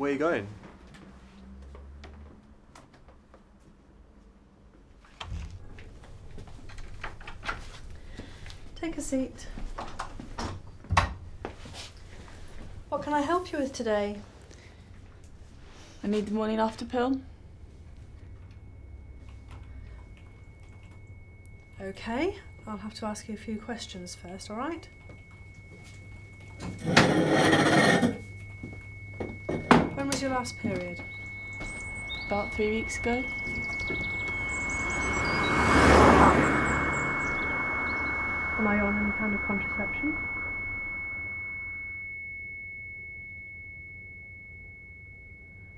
Where are you going? Take a seat. What can I help you with today? I need the morning after pill. Okay, I'll have to ask you a few questions first, alright? When was your last period? About three weeks ago. Am I on any kind of contraception?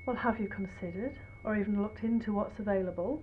Well, have you considered or even looked into what's available?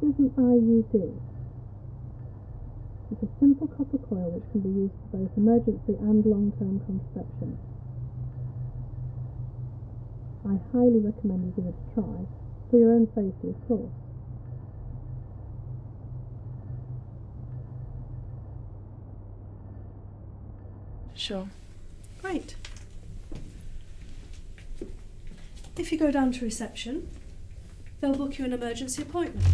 This is an IUD. It's a simple copper coil which can be used for both emergency and long-term contraception. I highly recommend you give it a try, for your own safety of course. Sure. Great. If you go down to reception, they'll book you an emergency appointment.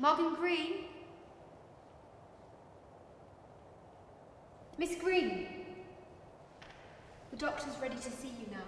Morgan Green? Miss Green? The doctor's ready to see you now.